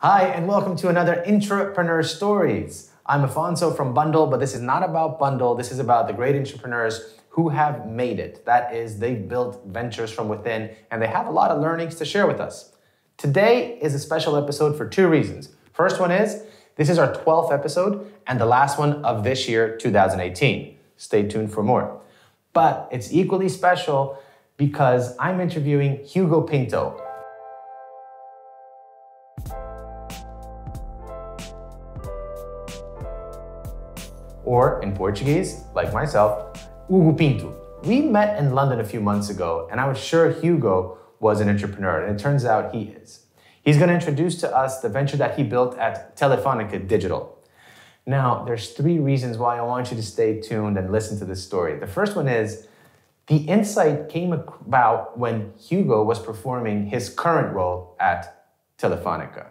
Hi, and welcome to another Intrapreneur Stories. I'm Afonso from Bundl, but this is not about Bundl. This is about the great intrapreneurs who have made it. That is, they built ventures from within, and they have a lot of learnings to share with us. Today is a special episode for two reasons. First one is this is our 12th episode and the last one of this year, 2018. Stay tuned for more. But it's equally special because I'm interviewing Hugo Pinto. Or in Portuguese, like myself, Hugo Pinto. We met in London a few months ago, and I was sure Hugo was an intrapreneur, and it turns out he is. He's going to introduce to us the venture that he built at Telefonica Digital. Now, there's three reasons why I want you to stay tuned and listen to this story. The first one is the insight came about when Hugo was performing his current role at Telefonica.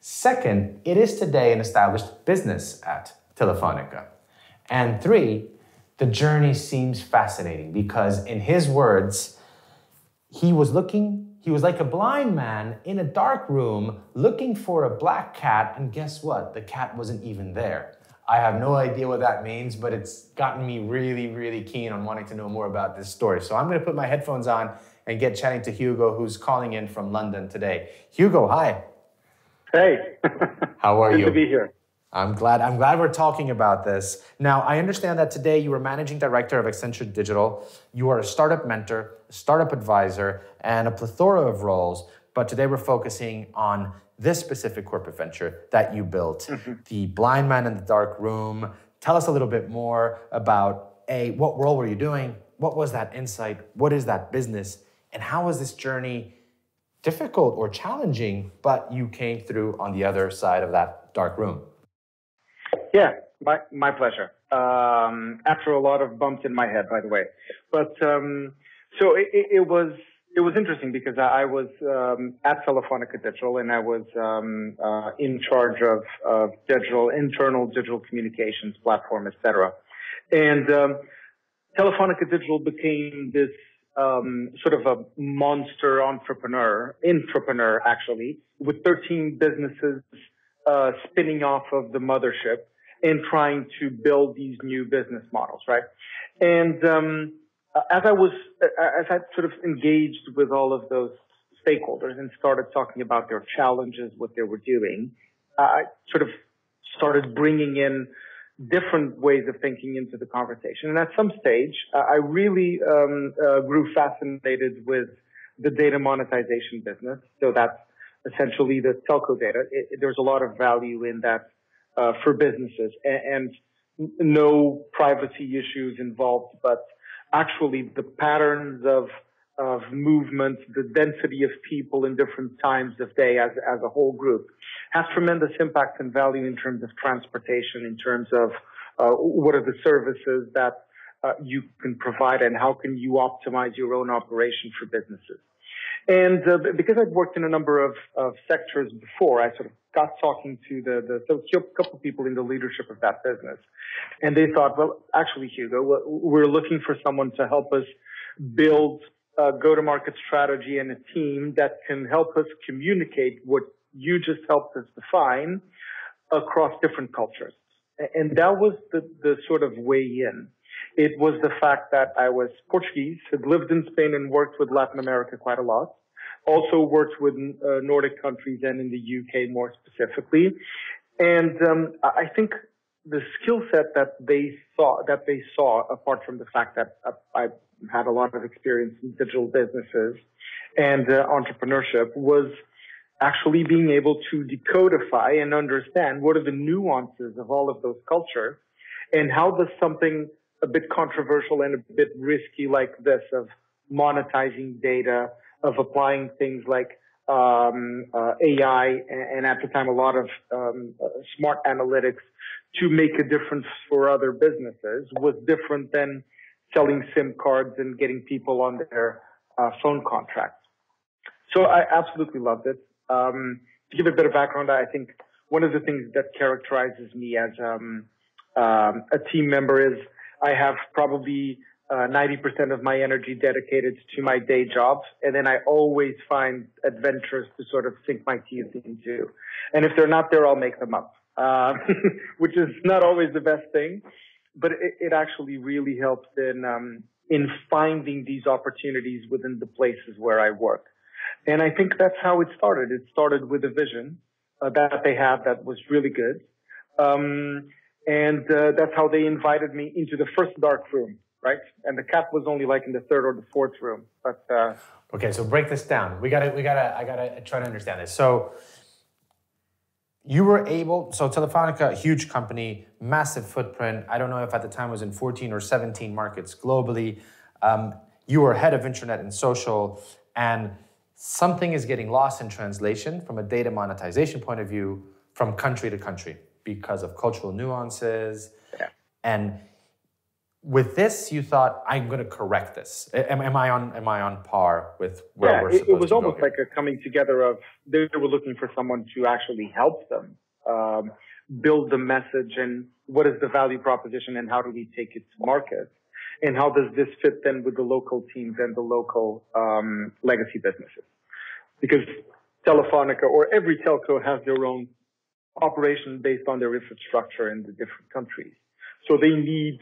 Second, it is today an established business at Telefonica. And three, the journey seems fascinating because, in his words, he was looking, he was like a blind man in a dark room looking for a black cat, and guess what? The cat wasn't even there. I have no idea what that means, but it's gotten me really, really keen on wanting to know more about this story. So I'm going to put my headphones on and get chatting to Hugo, who's calling in from London today. Hugo, hi. Hey. How are Good you? to be here. I'm glad. I'm glad we're talking about this. Now, I understand that today you are managing director of Accenture Digital. You are a startup mentor, a startup advisor, and a plethora of roles. But today we're focusing on this specific corporate venture that you built, mm-hmm. the Blind Man in the Dark Room. Tell us a little bit more about a what role were you doing? What was that insight? What is that business? And how was this journey difficult or challenging? But you came through on the other side of that dark room. Yeah, my my pleasure. Um, after a lot of bumps in my head, by the way. But um, so it, it, it was it was interesting because I, I was um, at Telefonica Digital and I was um, uh, in charge of, of digital internal digital communications platform, etc. And um, Telefonica Digital became this um, sort of a monster entrepreneur, entrepreneur actually, with 13 businesses uh, spinning off of the mothership and trying to build these new business models, right? And um, as I was, as I sort of engaged with all of those stakeholders and started talking about their challenges, what they were doing, I sort of started bringing in different ways of thinking into the conversation. And at some stage, I really um, uh, grew fascinated with the data monetization business. So that's essentially the telco data. It, there's a lot of value in that uh, for businesses and, and no privacy issues involved, but actually the patterns of of movement, the density of people in different times of day as, as a whole group has tremendous impact and value in terms of transportation, in terms of uh, what are the services that uh, you can provide and how can you optimize your own operation for businesses. And uh, because I've worked in a number of, of sectors before, I sort of got talking to the, the so a couple people in the leadership of that business. And they thought, well, actually, Hugo, we're looking for someone to help us build a go-to-market strategy and a team that can help us communicate what you just helped us define across different cultures. And that was the, the sort of way in. It was the fact that I was Portuguese, had lived in Spain and worked with Latin America quite a lot. Also worked with uh, Nordic countries and in the UK more specifically. And um, I think the skill set that they saw, that they saw, apart from the fact that I had a lot of experience in digital businesses and uh, entrepreneurship, was actually being able to decodify and understand what are the nuances of all of those cultures and how does something a bit controversial and a bit risky like this of monetizing data, of applying things like um, uh, AI and, and, at the time a lot of um, uh, smart analytics to make a difference for other businesses was different than selling SIM cards and getting people on their uh, phone contracts. So I absolutely loved it. Um, to give a bit of background, I think one of the things that characterizes me as um, um, a team member is I have probably uh, 90% of my energy dedicated to my day job. And then I always find adventures to sort of sink my teeth into. And if they're not there, I'll make them up, uh, which is not always the best thing, but it, it actually really helps in, um, in finding these opportunities within the places where I work. And I think that's how it started. It started with a vision uh, that they had that was really good. Um, and uh, that's how they invited me into the first dark room right? And the cat was only like in the third or the fourth room. But uh, okay, so break this down. We gotta, we gotta, I gotta try to understand this. So you were able. So Telefonica, a huge company, massive footprint. I don't know if at the time was in 14 or 17 markets globally. Um, you were head of internet and social, and something is getting lost in translation from a data monetization point of view from country to country because of cultural nuances yeah. and with this, you thought, I'm going to correct this. Am, am, I on am I on par with where yeah, we're supposed to it, it was almost like a coming together of they were looking for someone to actually help them um, build the message and what is the value proposition and how do we take it to market and how does this fit then with the local teams and the local um, legacy businesses because Telefonica or every telco has their own operation based on their infrastructure in the different countries. So they need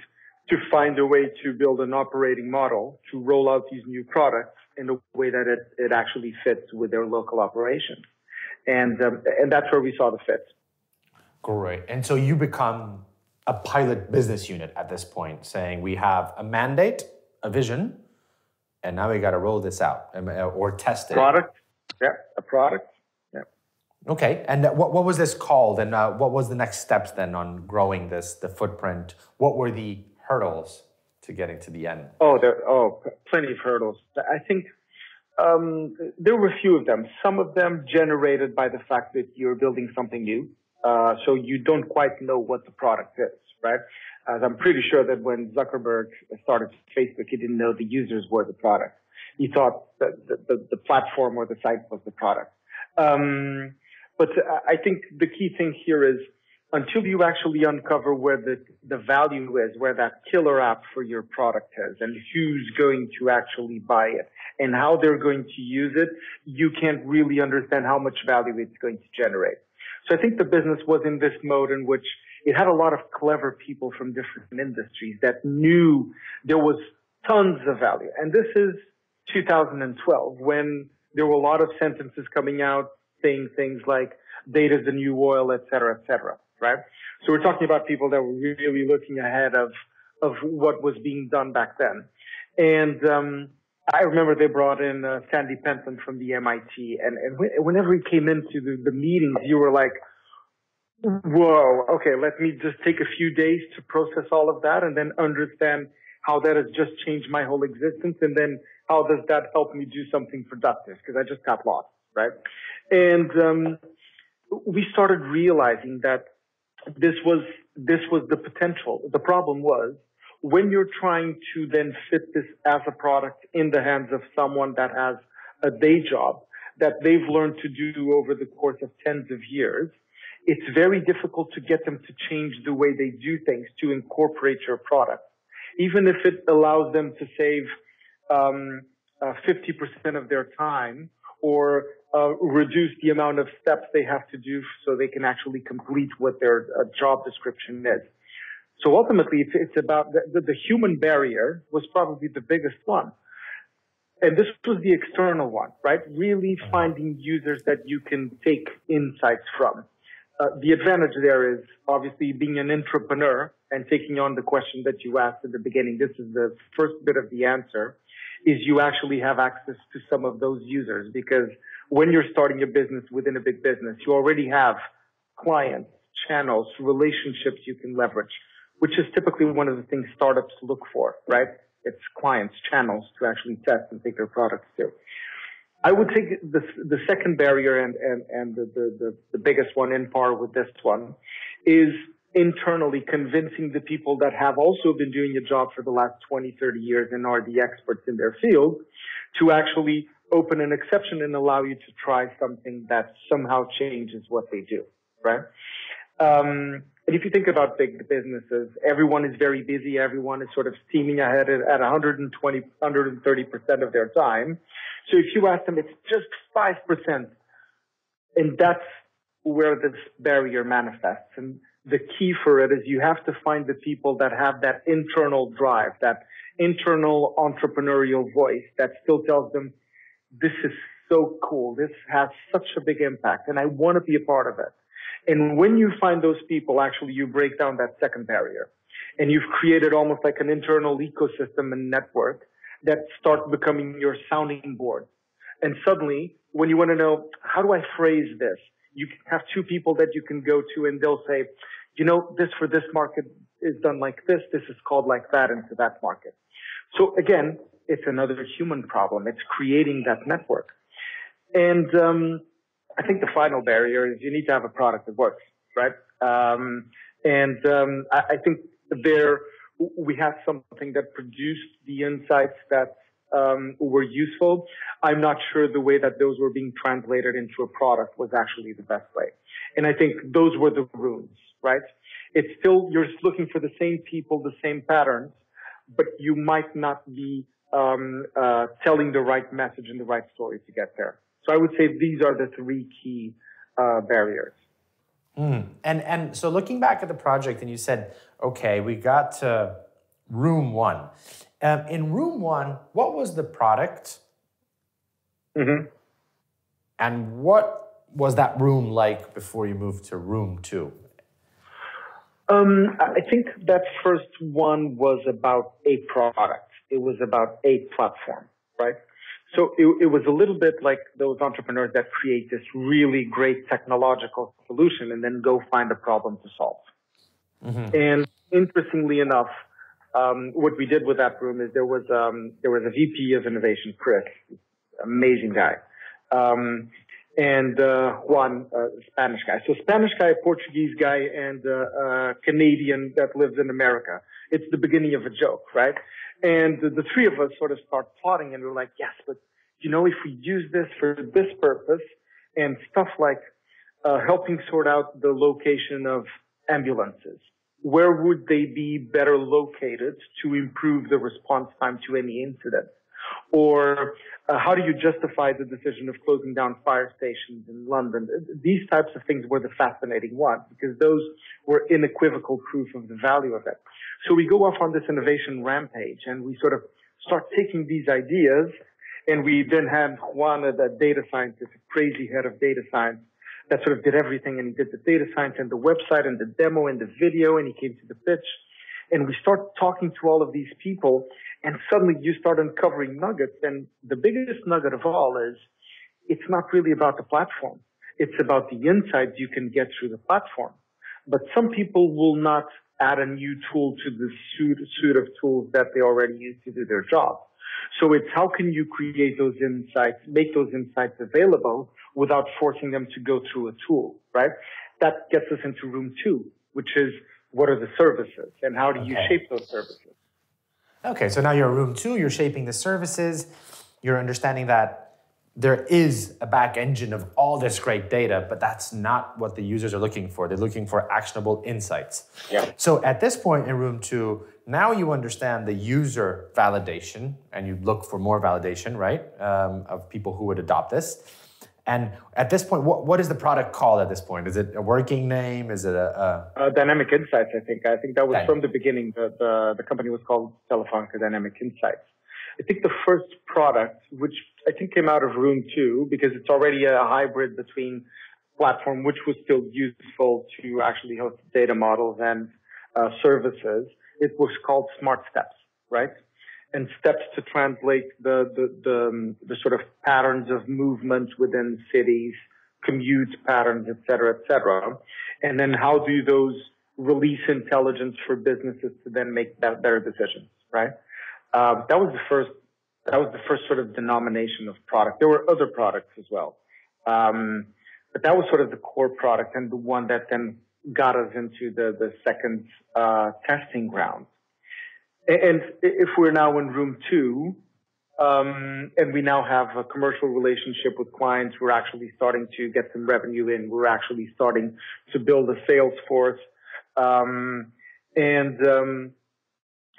to find a way to build an operating model to roll out these new products in a way that it, it actually fits with their local operations. And, um, and that's where we saw the fit. Great. And so you become a pilot business unit at this point, saying we have a mandate, a vision, and now we got to roll this out um, uh, or test it. Product. Yeah, a product. Yeah. Okay. And what, what was this called? And uh, what was the next steps then on growing this, the footprint? What were the hurdles to getting to the end? Oh, there, oh, plenty of hurdles. I think um, there were a few of them. Some of them generated by the fact that you're building something new, uh, so you don't quite know what the product is, right? As I'm pretty sure that when Zuckerberg started Facebook, he didn't know the users were the product. He thought that the, the, the platform or the site was the product. Um, but I think the key thing here is until you actually uncover where the, the value is, where that killer app for your product is, and who's going to actually buy it, and how they're going to use it, you can't really understand how much value it's going to generate. So I think the business was in this mode in which it had a lot of clever people from different industries that knew there was tons of value. And this is 2012 when there were a lot of sentences coming out saying things like data is the new oil, et cetera, et cetera right? So we're talking about people that were really looking ahead of of what was being done back then. And um, I remember they brought in uh, Sandy Pentland from the MIT, and, and whenever he came into the, the meetings, you were like, "Whoa, okay, let me just take a few days to process all of that, and then understand how that has just changed my whole existence, and then how does that help me do something productive? Because I just got lost, right?" And um, we started realizing that this was this was the potential. The problem was when you're trying to then fit this as a product in the hands of someone that has a day job that they've learned to do over the course of tens of years, it's very difficult to get them to change the way they do things to incorporate your product. Even if it allows them to save um, uh, 50% of their time or uh, reduce the amount of steps they have to do so they can actually complete what their uh, job description is. So ultimately, it's, it's about the, the, the, human barrier was probably the biggest one. And this was the external one, right? Really finding users that you can take insights from. Uh, the advantage there is obviously being an intrapreneur and taking on the question that you asked at the beginning. This is the first bit of the answer is you actually have access to some of those users because when you're starting a business within a big business, you already have clients, channels, relationships you can leverage, which is typically one of the things startups look for, right? It's clients, channels to actually test and take their products to. I would take the, the second barrier and, and, and the, the, the biggest one in par with this one is internally convincing the people that have also been doing a job for the last 20, 30 years and are the experts in their field to actually open an exception and allow you to try something that somehow changes what they do, right? Um, and if you think about big businesses, everyone is very busy. Everyone is sort of steaming ahead at 120, 130% of their time. So if you ask them, it's just 5%. And that's where this barrier manifests. And the key for it is you have to find the people that have that internal drive, that internal entrepreneurial voice that still tells them, this is so cool. This has such a big impact and I want to be a part of it. And when you find those people, actually you break down that second barrier and you've created almost like an internal ecosystem and network that start becoming your sounding board. And suddenly when you want to know, how do I phrase this? You have two people that you can go to and they'll say, you know, this for this market is done like this. This is called like that into that market. So again, it's another human problem. It's creating that network. And um, I think the final barrier is you need to have a product that works, right? Um, and um, I, I, think there we have something that produced the insights that um, were useful. I'm not sure the way that those were being translated into a product was actually the best way. And I think those were the runes, right? It's still, you're looking for the same people, the same patterns, but you might not be um, uh, telling the right message and the right story to get there. So I would say these are the three key uh, barriers. Mm. And and so looking back at the project, and you said, okay, we got to room one. Um, in room one, what was the product? Mm-hmm. And what was that room like before you moved to room two? Um, I think that first one was about a product. It was about a platform, right? So it, it, was a little bit like those entrepreneurs that create this really great technological solution and then go find a problem to solve. Mm-hmm. And interestingly enough, um, what we did with that room is there was um, there was a VP of innovation, Chris, amazing guy, um, and uh, Juan, uh, Spanish guy. So Spanish guy, Portuguese guy, and uh, uh, Canadian that lives in America. It's the beginning of a joke, right? And the, the three of us sort of start plotting, and we're like, yes, but you know, if we use this for this purpose and stuff like uh, helping sort out the location of ambulances where would they be better located to improve the response time to any incident? Or uh, how do you justify the decision of closing down fire stations in London? These types of things were the fascinating ones because those were unequivocal proof of the value of it. So we go off on this innovation rampage and we sort of start taking these ideas and we then had Juan, the data scientist, crazy head of data science, that sort of did everything and he did the data science and the website and the demo and the video and he came to the pitch and we start talking to all of these people and suddenly you start uncovering nuggets and the biggest nugget of all is it's not really about the platform it's about the insights you can get through the platform but some people will not add a new tool to the suite, suite of tools that they already use to do their job so it's how can you create those insights make those insights available without forcing them to go through a tool, right? That gets us into room two, which is what are the services and how do you shape those services? Okay, so now you're room two, you're shaping the services, you're understanding that there is a back engine of all this great data, but that's not what the users are looking for. They're looking for actionable insights. Yeah. So at this point in room two, now you understand the user validation and you look for more validation, right, um, of people who would adopt this. And at this point, what, what is the product called at this point? Is it a working name? Is it a, a... Uh, Dynamic Insights? I think. I think that was Dynamic. from the beginning. The, the, the company was called Telefonica Dynamic Insights. I think the first product, which I think came out of Room Two, because it's already a hybrid between platform, which was still useful to actually host data models and uh, services. It was called Smart Steps, right? And steps to translate the, the, the, um, the, sort of patterns of movement within cities, commute patterns, et cetera, et cetera. And then how do those release intelligence for businesses to then make better decisions, right? Uh, that was the first, that was the first sort of denomination of product. There were other products as well. Um, but that was sort of the core product and the one that then got us into the, the second, uh, testing ground. And if we're now in room two, Um, and we now have a commercial relationship with clients. We're actually starting to get some revenue in. We're actually starting to build a sales force. Um, and, um,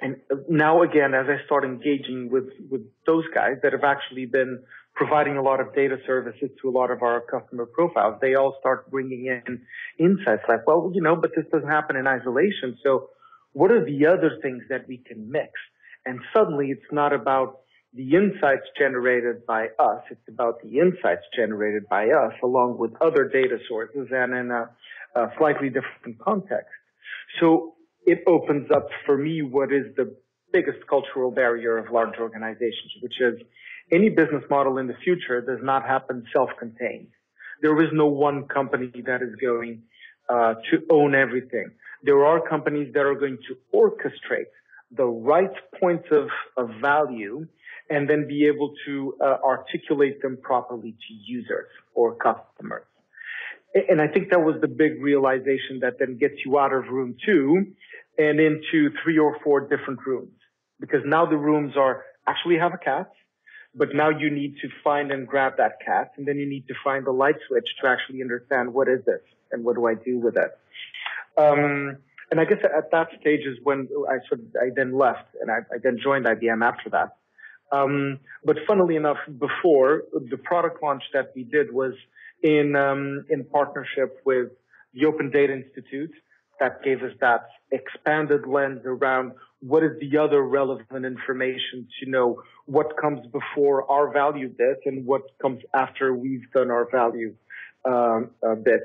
and now again, as I start engaging with, with those guys that have actually been providing a lot of data services to a lot of our customer profiles, they all start bringing in insights like, well, you know, but this doesn't happen in isolation. So what are the other things that we can mix? And suddenly it's not about the insights generated by us. It's about the insights generated by us along with other data sources and in a, a slightly different context. So it opens up for me what is the biggest cultural barrier of large organizations, which is any business model in the future does not happen self-contained. There is no one company that is going uh, to own everything. There are companies that are going to orchestrate the right points of, of value and then be able to uh, articulate them properly to users or customers. And I think that was the big realization that then gets you out of room two and into three or four different rooms. Because now the rooms are actually have a cat, but now you need to find and grab that cat, and then you need to find the light switch to actually understand what is this and what do I do with it. Um, and I guess at that stage is when I sort of, I then left and I, I then joined IBM after that. Um, but funnily enough, before the product launch that we did was in um, in partnership with the Open Data Institute. That gave us that expanded lens around what is the other relevant information to know what comes before our value bit and what comes after we've done our value um, bit.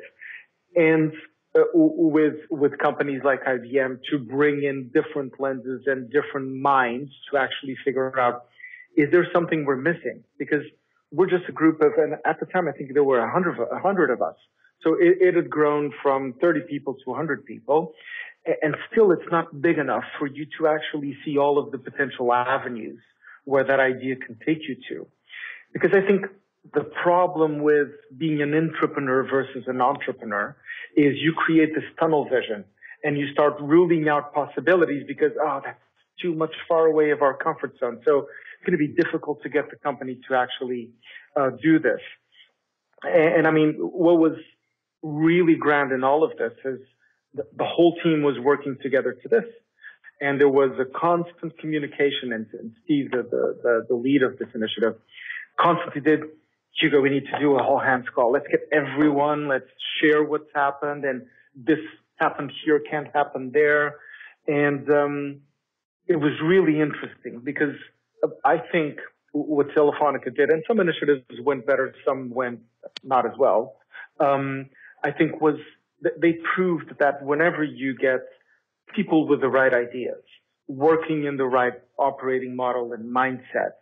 And uh, with with companies like IBM to bring in different lenses and different minds to actually figure out is there something we're missing? Because we're just a group of, and at the time I think there were a hundred, a hundred of us. So it, it had grown from 30 people to 100 people. And still it's not big enough for you to actually see all of the potential avenues where that idea can take you to. Because I think the problem with being an intrapreneur versus an entrepreneur is you create this tunnel vision and you start ruling out possibilities because, oh, that's too much far away of our comfort zone. So it's going to be difficult to get the company to actually uh, do this. And, and, I mean, what was really grand in all of this is the, the, whole team was working together to this. And there was a constant communication and, and Steve, the, the, the, lead of this initiative, constantly did, Hugo, we need to do a whole hands call. Let's get everyone, let's share what's happened and this happened here, can't happen there. And, um, it was really interesting because I think what Telefonica did, and some initiatives went better, some went not as well. Um, I think was they proved that whenever you get people with the right ideas, working in the right operating model and mindset,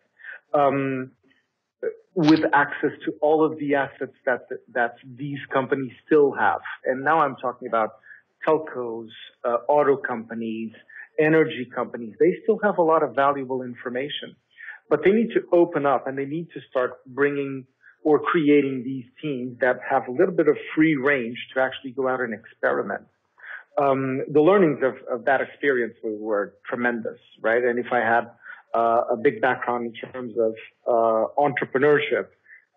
um, with access to all of the assets that that these companies still have, and now I'm talking about telcos, uh, auto companies, energy companies. They still have a lot of valuable information but they need to open up and they need to start bringing or creating these teams that have a little bit of free range to actually go out and experiment. Um, the learnings of, of that experience were, were, tremendous, right? And if I had a big background in terms of uh, entrepreneurship,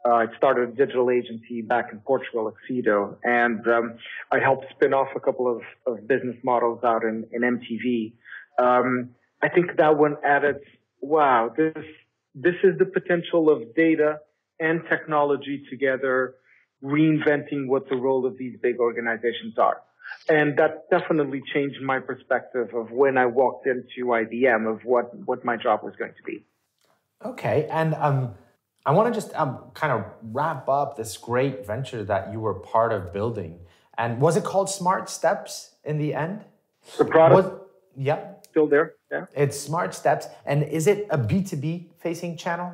uh, I started a digital agency back in Portugal, Excedo, and um, I helped spin off a couple of, of business models out in, in MTV. Um, I think that one added wow, this, this is the potential of data and technology together reinventing what the role of these big organizations are. And that definitely changed my perspective of when I walked into IBM of what, what my job was going to be. Okay. And um, I want to just um, kind of wrap up this great venture that you were part of building. And was it called Smart Steps in the end? The product? Was, yeah still there. Yeah. It's Smart Steps. And is it a B2B facing channel?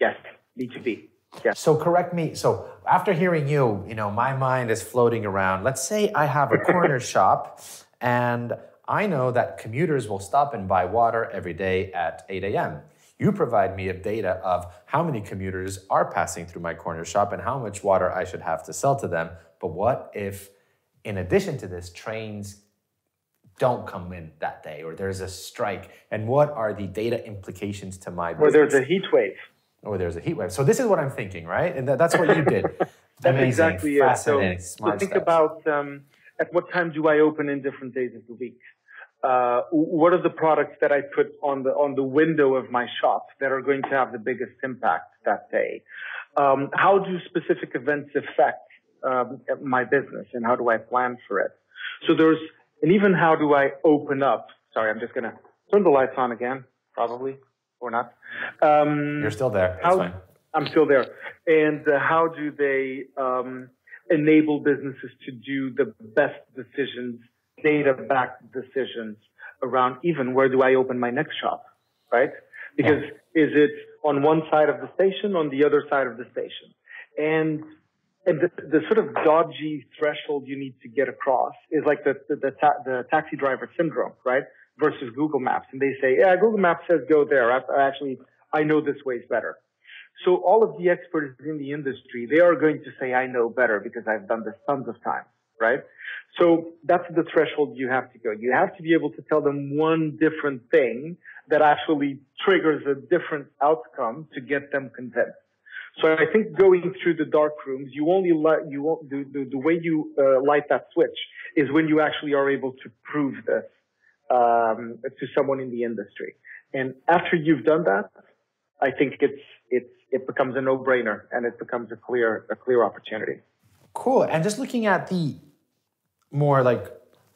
Yes, B2B. Yes. So correct me. So after hearing you, you know, my mind is floating around. Let's say I have a corner shop and I know that commuters will stop and buy water every day at 8 a.m. You provide me a data of how many commuters are passing through my corner shop and how much water I should have to sell to them. But what if, in addition to this, trains don't come in that day, or there's a strike, and what are the data implications to my business? Or there's a heat wave. Or there's a heat wave. So this is what I'm thinking, right? And that, that's what you did. That's Amazing, exactly it. So, fascinating, so think steps. about um, at what time do I open in different days of the week? Uh, what are the products that I put on the on the window of my shop that are going to have the biggest impact that day? Um, how do specific events affect um, my business, and how do I plan for it? So there's and even how do I open up? Sorry, I'm just gonna turn the lights on again, probably or not. Um, You're still there. How-. I'm still there. And uh, how do they um, enable businesses to do the best decisions, data-backed decisions around even where do I open my next shop, right? Because is it on one side of the station, on the other side of the station? And and the, the sort of dodgy threshold you need to get across is like the the, the, ta- the taxi driver syndrome, right? Versus Google Maps, and they say, yeah, Google Maps says go there. I, actually I know this way is better. So all of the experts in the industry, they are going to say, I know better because I've done this tons of times, right? So that's the threshold you have to go. You have to be able to tell them one different thing that actually triggers a different outcome to get them convinced. So I think going through the dark rooms, you only light, you the, the, the way you uh, light that switch is when you actually are able to prove this um, to someone in the industry. And after you've done that, I think it's it's it becomes a no-brainer and it becomes a clear a clear opportunity. Cool. And just looking at the more like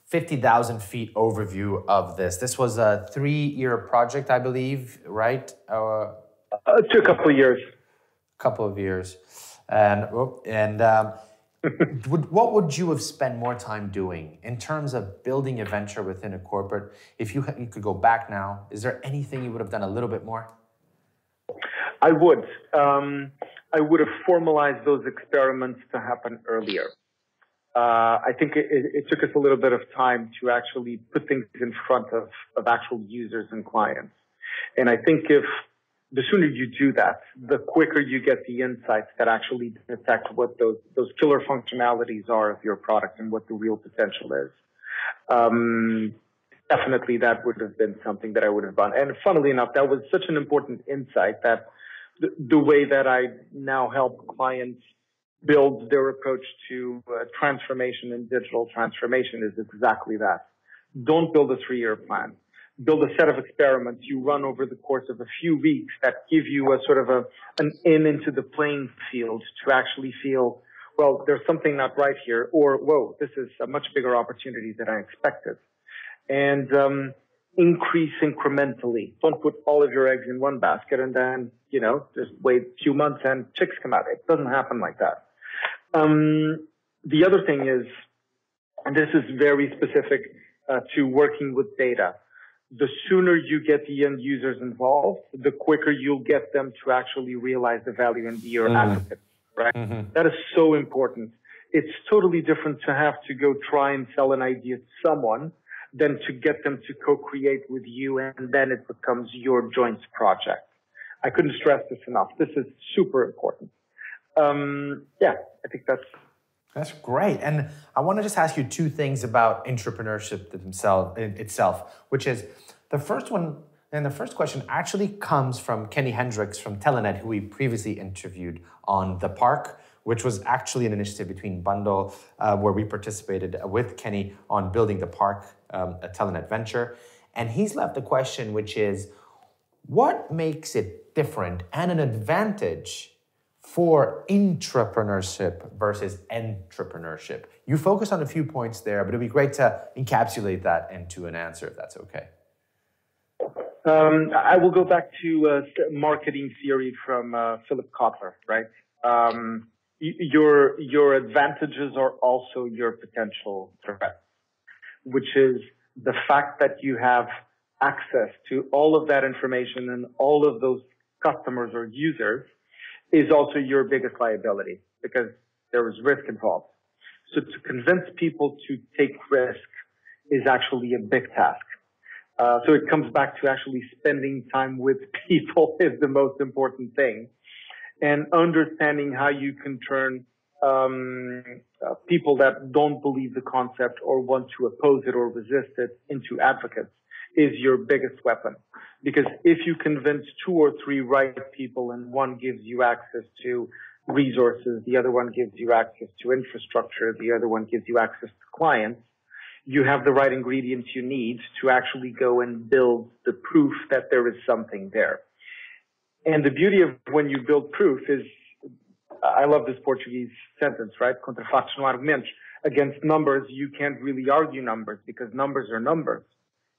50,000 feet overview of this, this was a three year project, I believe, right? Uh, Uh, it took a couple of years. A couple of years. And, oh, and um, would, what would you have spent more time doing in terms of building a venture within a corporate? If you, you could go back now, is there anything you would have done a little bit more? I would. Um, I would have formalized those experiments to happen earlier. Uh, I think it, it, took us a little bit of time to actually put things in front of, of actual users and clients. And I think if the sooner you do that, the quicker you get the insights that actually detect what those, those killer functionalities are of your product and what the real potential is. Um, definitely that would have been something that I would have done. And funnily enough, that was such an important insight that the, the way that I now help clients build their approach to uh, transformation and digital transformation is exactly that. Don't build a three-year plan. Build a set of experiments you run over the course of a few weeks that give you a sort of a, an in into the playing field to actually feel, well, there's something not right here, or whoa, this is a much bigger opportunity than I expected. And um, increase incrementally. Don't put all of your eggs in one basket and then, you know, just wait a few months and chicks come out. It doesn't happen like that. Um, the other thing is, and this is very specific uh, to working with data, the sooner you get the end users involved, the quicker you'll get them to actually realize the value and be your Mhm. advocate, right? That is so important. It's totally different to have to go try and sell an idea to someone than to get them to co-create with you and then it becomes your joint project. I couldn't stress this enough. This is super important. Um, yeah, I think that's That's great. And I want to just ask you two things about entrepreneurship itself, which is the first one, and the first question actually comes from Kenny Hendricks from Telenet, who we previously interviewed on The Park, which was actually an initiative between Bundl, uh, where we participated with Kenny on building The Park, um, a Telenet venture. And he's left a question, which is what makes it different and an advantage for intrapreneurship versus entrepreneurship? You focus on a few points there, but it'd be great to encapsulate that into an answer if that's okay. Um, I will go back to uh, marketing theory from uh, Philip Kotler, right? Um, your your advantages are also your potential threats, which is the fact that you have access to all of that information and all of those customers or users is also your biggest liability because there is risk involved. So to convince people to take risk is actually a big task. Uh, so it comes back to actually spending time with people is the most important thing and understanding how you can turn um, uh, people that don't believe the concept or want to oppose it or resist it into advocates is your biggest weapon. Because if you convince two or three right people and one gives you access to resources, the other one gives you access to infrastructure, the other one gives you access to clients, you have the right ingredients you need to actually go and build the proof that there is something there. And the beauty of when you build proof is, I love this Portuguese sentence, right? Contra factos no argumentos. Against numbers, you can't really argue numbers because numbers are numbers.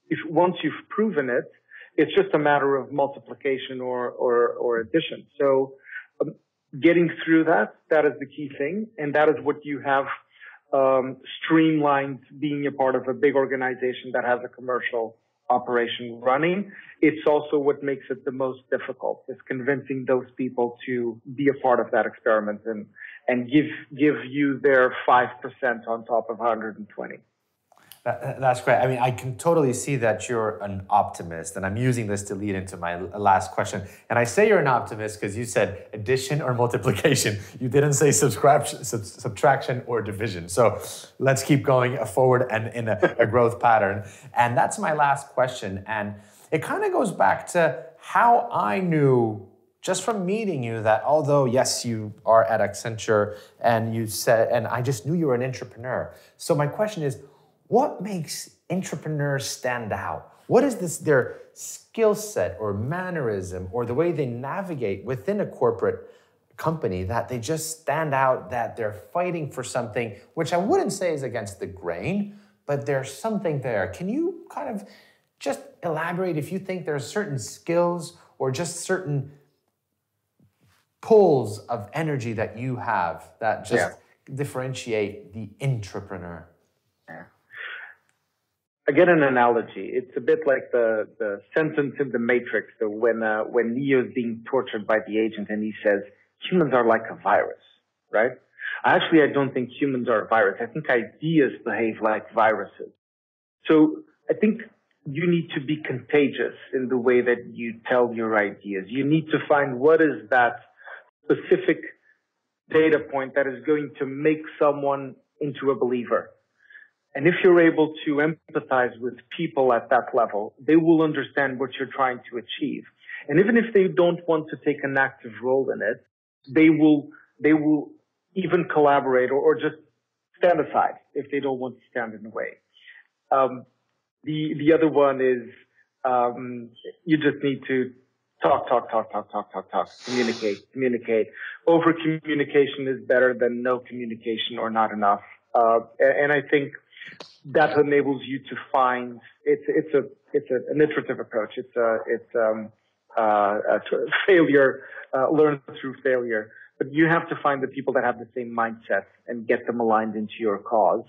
If once you've proven it, it's just a matter of multiplication or, or, or addition. So um, getting through that, that is the key thing. And that is what you have um, streamlined being a part of a big organization that has a commercial operation running. It's also what makes it the most difficult is convincing those people to be a part of that experiment and, and give, give you their 5% on top of 120. That, that's great. I mean, I can totally see that you're an optimist, and I'm using this to lead into my last question. And I say you're an optimist because you said addition or multiplication. You didn't say subtraction, subtraction or division. So let's keep going forward and in a, a growth pattern. And that's my last question. And it kind of goes back to how I knew just from meeting you that although yes you are at accenture and you said and i just knew you were an intrapreneur so my question is what makes intrapreneurs stand out? What is this their skill set or mannerism or the way they navigate within a corporate company that they just stand out that they're fighting for something which I wouldn't say is against the grain, but there's something there. Can you kind of just elaborate if you think there are certain skills or just certain pulls of energy that you have that just yeah. differentiate the intrapreneur? Again an analogy. It's a bit like the the sentence in the Matrix, when uh, when Neo is being tortured by the agent and he says humans are like a virus, right? Actually, I don't think humans are a virus. I think ideas behave like viruses. So I think you need to be contagious in the way that you tell your ideas. You need to find what is that specific data point that is going to make someone into a believer and if you're able to empathize with people at that level, they will understand what you're trying to achieve. And even if they don't want to take an active role in it, they will, they will even collaborate or, or just stand aside if they don't want to stand in the way. Um, the, the other one is, um, you just need to talk, talk, talk, talk, talk, talk, talk, communicate, communicate. Over communication is better than no communication or not enough. Uh, and I think that enables you to find it's it's a it's a, an iterative approach. It's a it's um, uh, a failure uh, learn through failure. But you have to find the people that have the same mindset and get them aligned into your cause.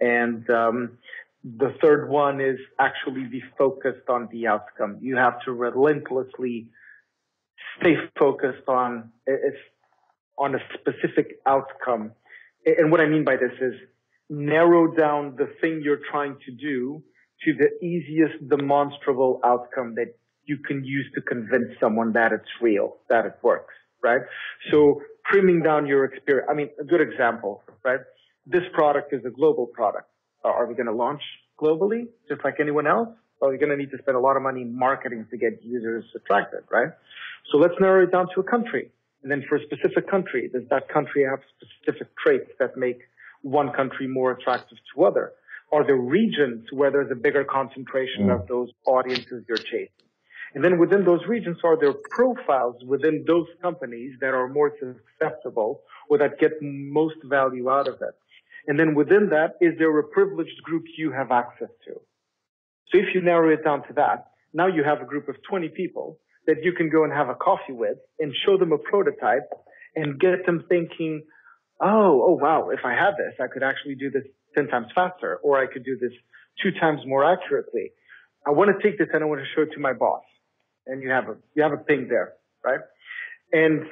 And um, the third one is actually be focused on the outcome. You have to relentlessly stay focused on on a specific outcome. And what I mean by this is narrow down the thing you're trying to do to the easiest demonstrable outcome that you can use to convince someone that it's real, that it works, right? So trimming down your experience. I mean, a good example, right? This product is a global product. Uh, are we going to launch globally just like anyone else? Or are we going to need to spend a lot of money marketing to get users attracted, right? So let's narrow it down to a country. And then for a specific country, does that country have specific traits that make one country more attractive to other? Are there regions where there's a bigger concentration mm. of those audiences you're chasing? And then within those regions, are there profiles within those companies that are more susceptible or that get most value out of it? And then within that, is there a privileged group you have access to? So if you narrow it down to that, now you have a group of 20 people that you can go and have a coffee with and show them a prototype and get them thinking, oh, oh wow, if I had this, I could actually do this 10 times faster, or I could do this two times more accurately. I want to take this and I want to show it to my boss. And you have a, you have a thing there, right? And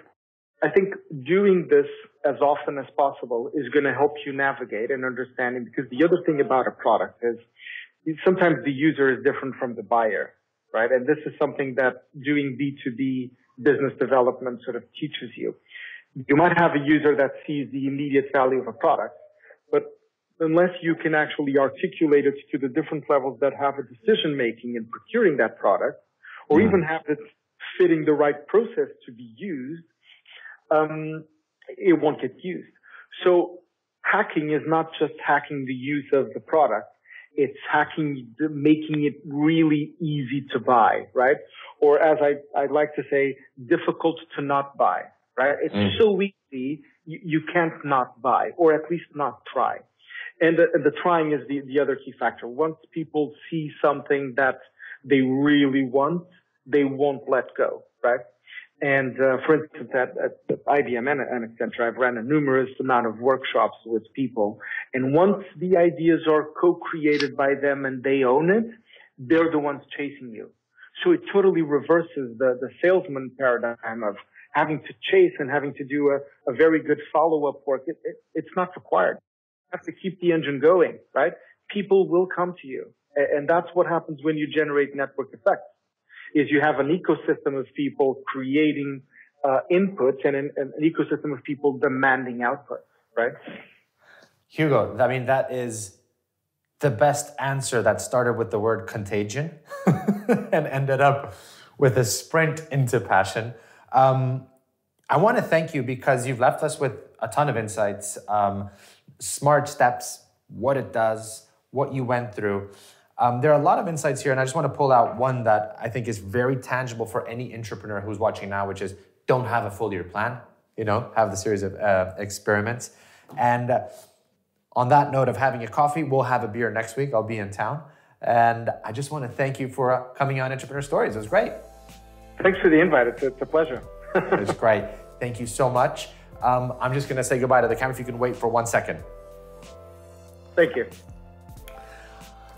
I think doing this as often as possible is going to help you navigate and understanding because the other thing about a product is sometimes the user is different from the buyer, right? And this is something that doing B2B business development sort of teaches you you might have a user that sees the immediate value of a product, but unless you can actually articulate it to the different levels that have a decision making in procuring that product, or mm. even have it fitting the right process to be used, um, it won't get used. So hacking is not just hacking the use of the product. It's hacking, making it really easy to buy, right? Or as I, I like to say, difficult to not buy, right? It's mm. so easy, you, you, can't not buy, or at least not try. And the, and the trying is the, the other key factor. Once people see something that they really want, they won't let go, right? And uh, for instance, at, at IBM and, and Accenture, I've ran a numerous amount of workshops with people. And once the ideas are co-created by them and they own it, they're the ones chasing you. So it totally reverses the, the salesman paradigm of having to chase and having to do a, a very good follow-up work. It, it, it's not required. You have to keep the engine going, right? People will come to you. And that's what happens when you generate network effects is you have an ecosystem of people creating uh, inputs and an, an, ecosystem of people demanding output, right? Hugo, I mean, that is the best answer that started with the word contagion and ended up with a sprint into passion. Um, I want to thank you because you've left us with a ton of insights, um, smart steps, what it does, what you went through. Um, there are a lot of insights here, and I just want to pull out one that I think is very tangible for any entrepreneur who's watching now, which is don't have a full year plan. You know, have the series of uh, experiments. And uh, on that note of having a coffee, we'll have a beer next week. I'll be in town. And I just want to thank you for uh, coming on Intrapreneur Stories. It was great. Thanks for the invite. It's, it's a pleasure. it's great. Thank you so much. Um, I'm just going to say goodbye to the camera if you can wait for one second. Thank you.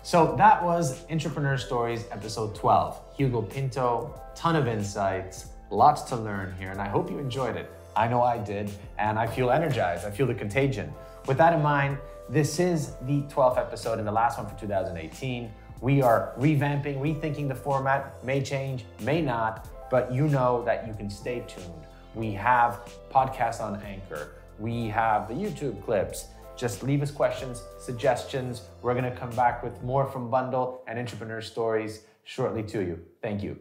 So that was Intrapreneur Stories episode 12. Hugo Pinto, ton of insights, lots to learn here, and I hope you enjoyed it. I know I did, and I feel energized. I feel the contagion. With that in mind, this is the 12th episode and the last one for 2018. We are revamping, rethinking the format, may change, may not, but you know that you can stay tuned. We have podcasts on Anchor, we have the YouTube clips just leave us questions, suggestions. We're to come back with more from Bundl and Intrapreneur Stories shortly to you. Thank you.